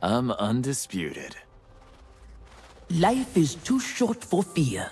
I'm undisputed. Life is too short for fear.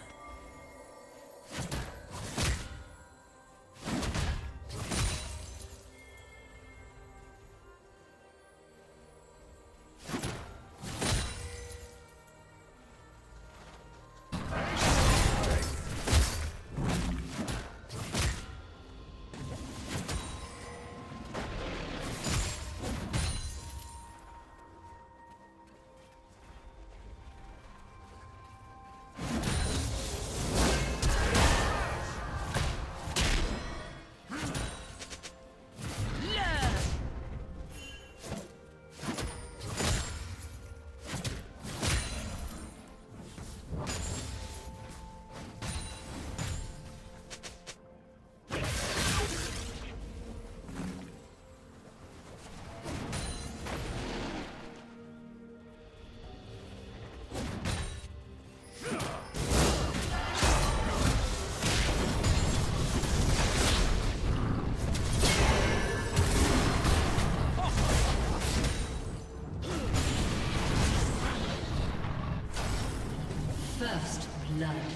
Blood.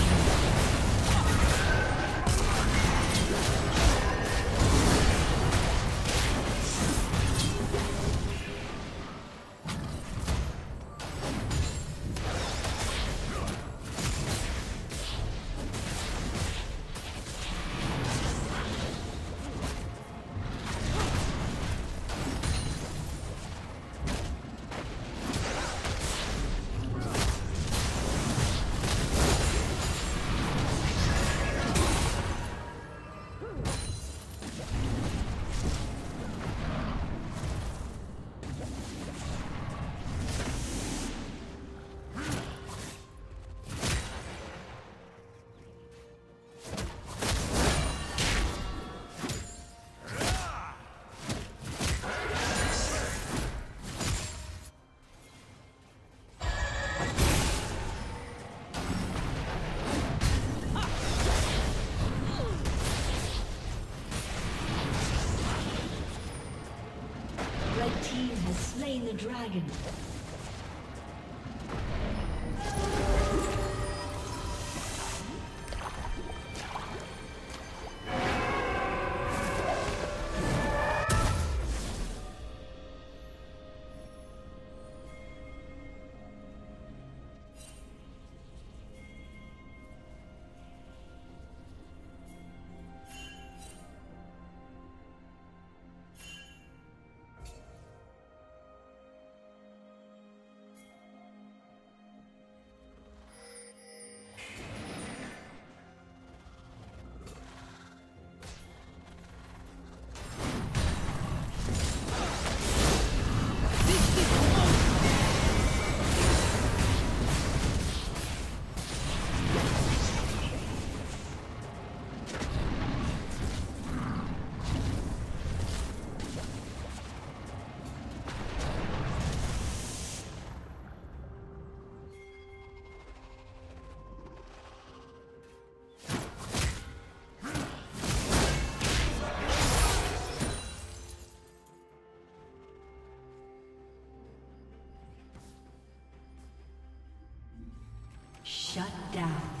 Dragon. Shut down.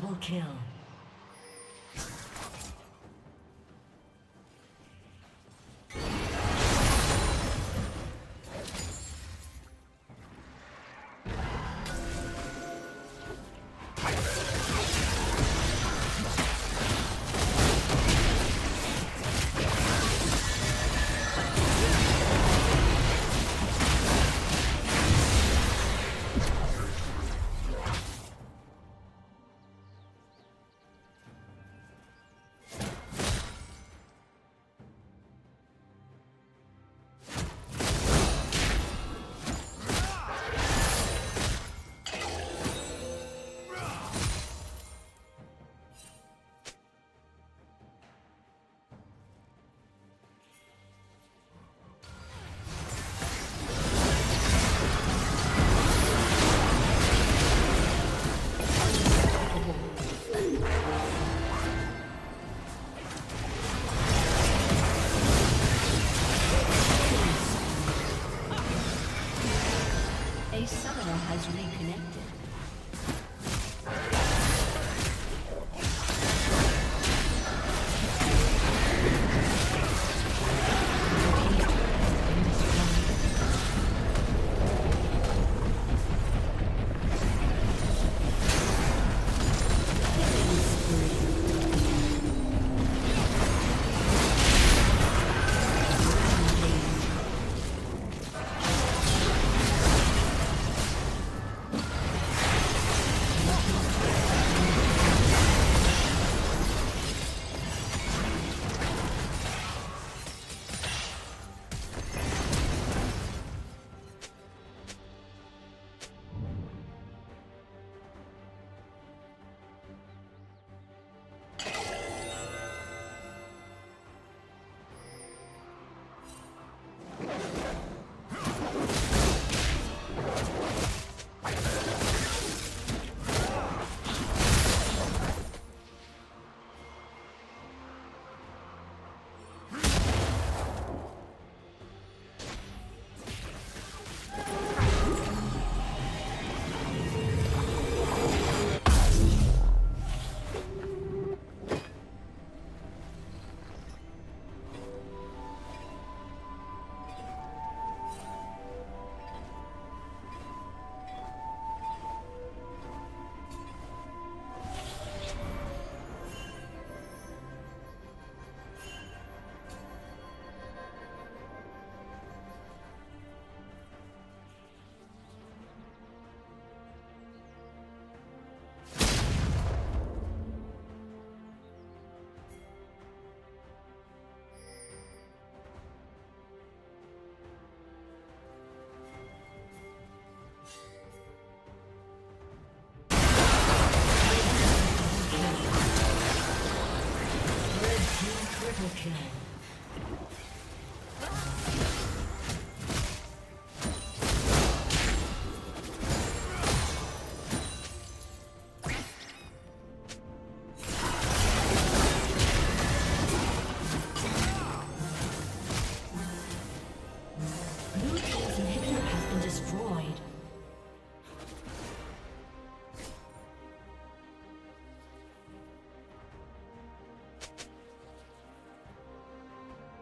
Kill. kill.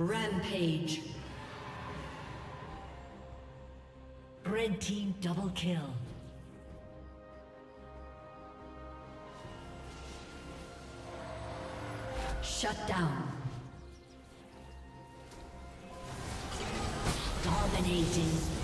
Rampage. Red team double kill. Shut down. Dominating.